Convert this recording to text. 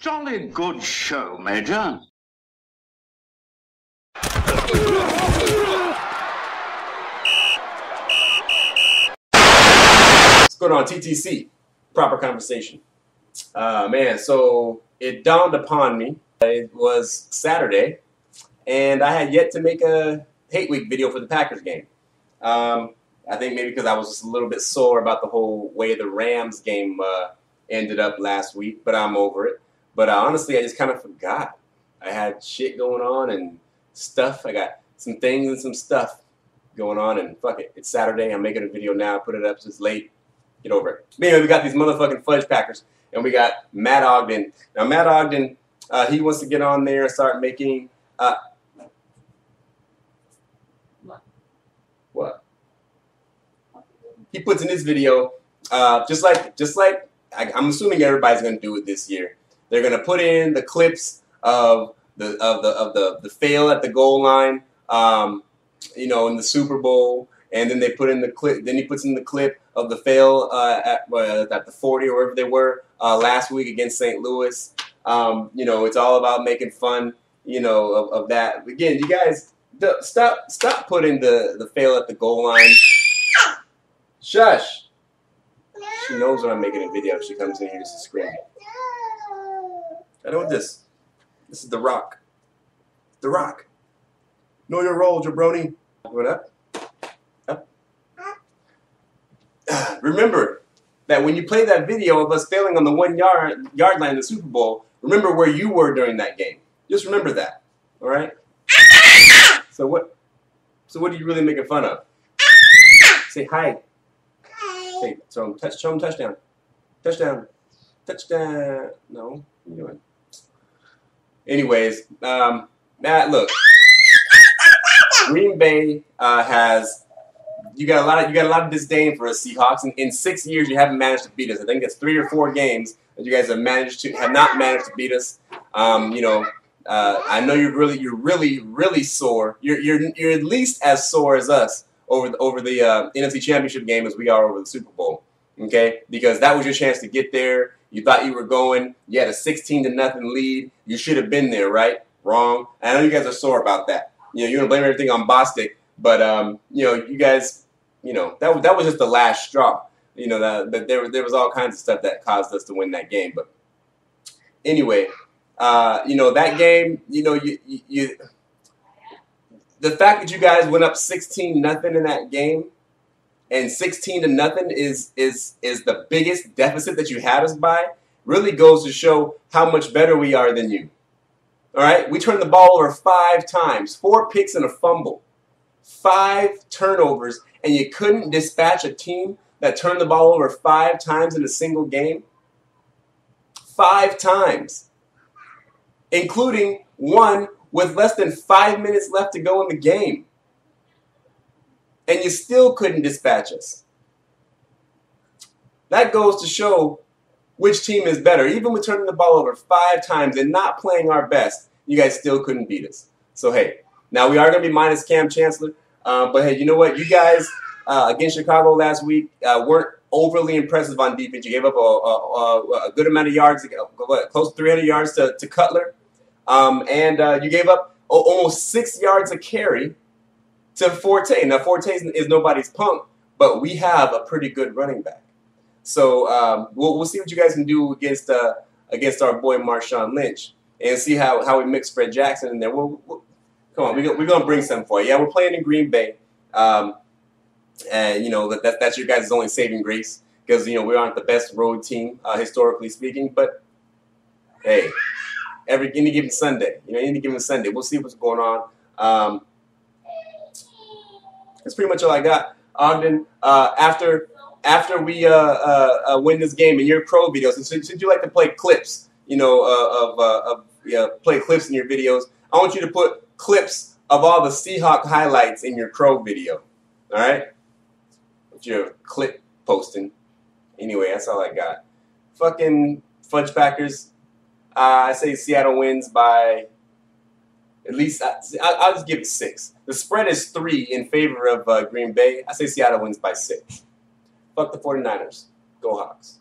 Jolly good show, Major. What's going on, TTC? Proper conversation. Uh, man, so it dawned upon me. It was Saturday, and I had yet to make a hate week video for the Packers game. Um, I think maybe because I was just a little bit sore about the whole way the Rams game uh, ended up last week, but I'm over it. But uh, honestly, I just kind of forgot. I had shit going on and stuff. I got some things and some stuff going on, and fuck it. It's Saturday. I'm making a video now. Put it up. It's late. Get over it. But anyway, we got these motherfucking fudge packers, and we got Matt Ogden. Now, Matt Ogden, uh, he wants to get on there and start making. Uh, what? He puts in his video, uh, just like just like I, I'm assuming everybody's gonna do it this year. They're gonna put in the clips of the of the of the the fail at the goal line, um, you know, in the Super Bowl, and then they put in the clip. Then he puts in the clip of the fail uh, at uh, at the 40 or wherever they were uh, last week against St. Louis. Um, you know, it's all about making fun. You know, of, of that. Again, you guys stop stop putting the the fail at the goal line. Shush. She knows when I'm making a video. She comes in here to scream. I know what this. This is The Rock. The Rock. Know your role, jabroni. Going up. Up. Remember that when you play that video of us failing on the one yard yard line in the Super Bowl, remember where you were during that game. Just remember that. All right. So what? So what are you really making fun of? Say hi. Say so touch. Show him touchdown. Touchdown. Touchdown. No. What are you doing? Anyways, um, Matt, look. Green Bay uh, has you got a lot of you got a lot of disdain for us Seahawks. In, in six years, you haven't managed to beat us. I think it's three or four games that you guys have managed to have not managed to beat us. Um, you know, uh, I know you're really you're really really sore. You're you're you're at least as sore as us over the, over the uh, NFC Championship game as we are over the Super Bowl. Okay, because that was your chance to get there. You thought you were going. You had a 16 to nothing lead. You should have been there, right? Wrong. I know you guys are sore about that. You know, you're gonna blame everything on Bostick, but um, you know, you guys, you know, that that was just the last straw. You know, that, that there there was all kinds of stuff that caused us to win that game. But anyway, uh, you know, that game, you know, you, you, you the fact that you guys went up 16 nothing in that game and 16 to nothing is is is the biggest deficit that you had us by really goes to show how much better we are than you. All right, we turned the ball over five times, four picks and a fumble, five turnovers, and you couldn't dispatch a team that turned the ball over five times in a single game. Five times, including one with less than five minutes left to go in the game and you still couldn't dispatch us. That goes to show which team is better. Even with turning the ball over five times and not playing our best, you guys still couldn't beat us. So, hey, now we are going to be minus Kam Chancellor. Uh, but hey, you know what? You guys uh, against Chicago last week uh, weren't overly impressive on defense. You gave up a, a, a good amount of yards, what, close to 300 yards to, to Cutler. Um, and uh, you gave up almost six yards a carry to Forte. Now, Forte is nobody's punk, but we have a pretty good running back. So um, we'll, we'll see what you guys can do against uh, against our boy Marshawn Lynch and see how, how we mix Fred Jackson in there. We'll, we'll, come on, we're, we're going to bring something for you. Yeah, we're playing in Green Bay. Um, and, you know, that, that, that's your guys' only saving grace because, you know, we aren't the best road team, uh, historically speaking. But, hey, every any given Sunday, you know, any given Sunday, we'll see what's going on. Um, that's pretty much all I got. Ogden, uh, after after we uh, uh, uh win this game in your pro videos, and since, since you like to play clips, you know, uh, of, uh, of yeah, play clips in your videos, I want you to put clips of all the Seahawk highlights in your crow video. All right, What's your clip posting. Anyway, that's all I got. Fucking fudge packers. I say Seattle wins by at least I, will just give it six. The spread is three in favor of uh, Green Bay. I say Seattle wins by six. Fuck the 49ers. Go Hawks.